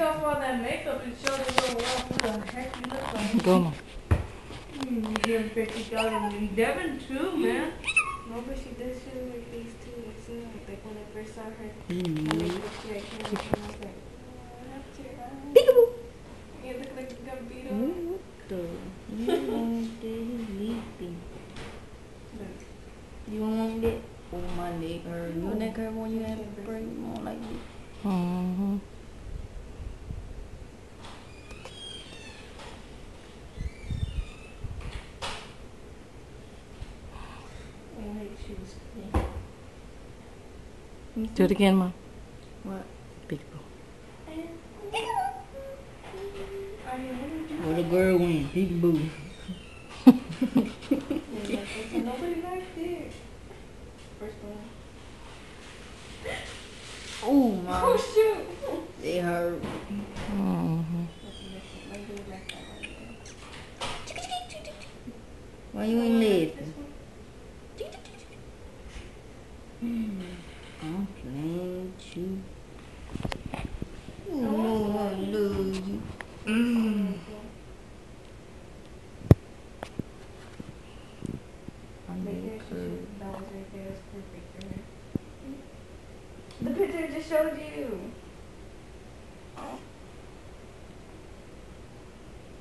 off all that makeup and show the little wall who the heck you look like. Toma. Mm, you give fifty thousand and Devin too, man. No, but she does shit like these too. It seemed like, like when I first saw her, Mm. when they looked like him, and I was like, oh, that's your eye. You look like you got beat up. The? You want this leaping? You want that? Oh, my leg hurt. Your neck hurt when you have a break on like this. I. Do it again, Mom. What? Peekaboo. I what did you Where the girl went? Peekaboo. Yeah, like, Nobody liked it. First one. Oh, my. Oh shoot! It hurt. Mm-hmm. Like, do it like that right there. Why you ain't This laughing? one? I'm playing with you. Oh, no, I love you. The picture just showed you.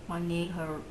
My neck hurt.